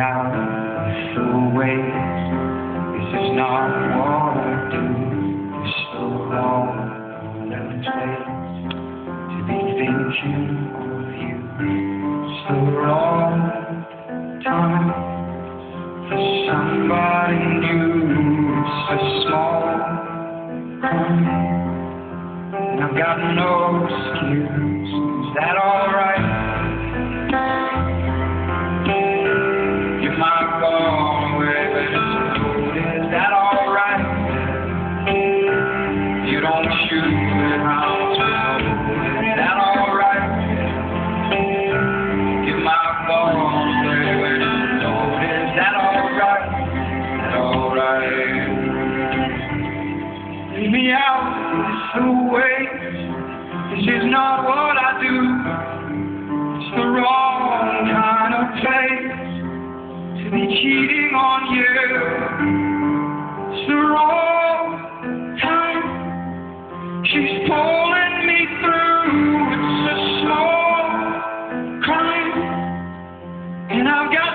out of the way. This is not what I do. It's so long that it to be thinking of you. It's the wrong time for somebody new. It's a small crime. And I've got no excuse. Is that alright? away. This is not what I do. It's the wrong kind of place to be cheating on you. It's the wrong time. She's pulling me through. It's a soul crime, and I've got.